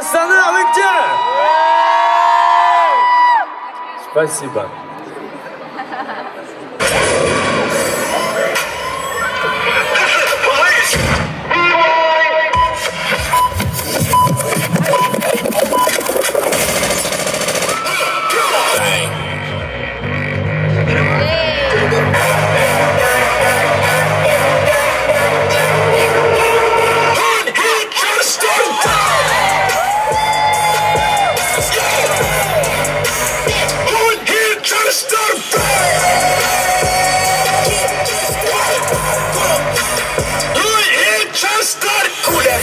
Астана, вы где? Спасибо.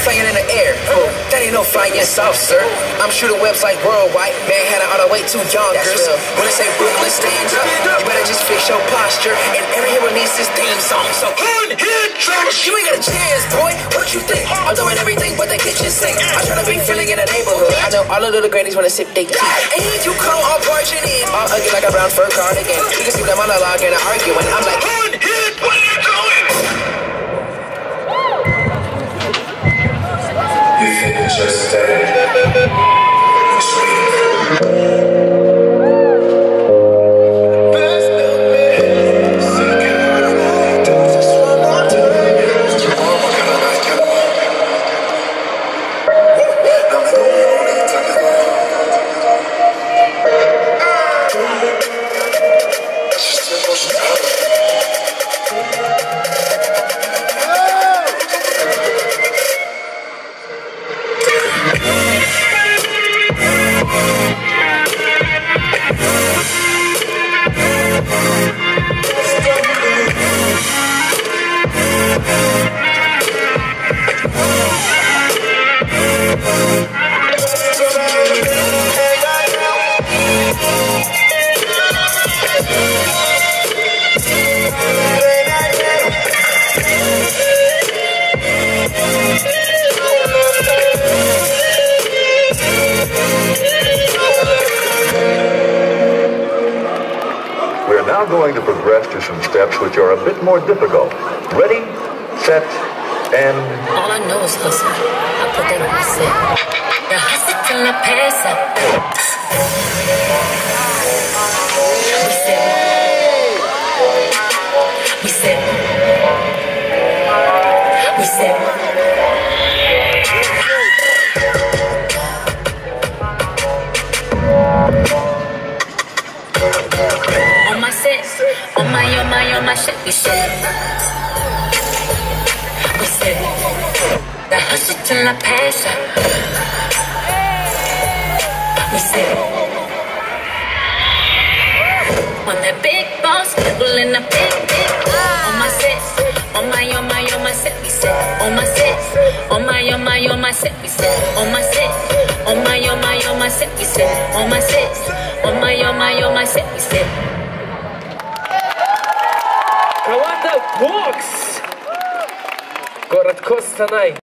Flying in the air, that ain't no flying soft, sir. I'm shooting webs like worldwide, Manhattan all the way to Yonkers. When I say Brooklyn, stand up, you better just fix your posture. And every hero needs his theme song, so one hit You ain't got a chance, boy. What you think? I'm doing everything but the kitchen sink. I try to be feeling in the neighborhood. I know all the little grannies wanna sip they tea. And you come all barging in, all ugly like a brown fur cardigan. You can see them monologue and arguing. I'm like, one hit, what are you doing? You just stay. Now going to progress to some steps which are a bit more difficult. Ready, set, and... All I know is hustle. I put that on. The hustle till I pass. We said... We said... We my, shit, we said. We said. The hustle till I pass out. We said. On that big boss, people in the big, big. On my set, on my, on my, on my set, we said. On my set, on my, on my, on my set, we said. On my set, on my, on my, on my set, we said. On my set, on my, on my, on my set, we said. Команда Бокс! Город Костанай.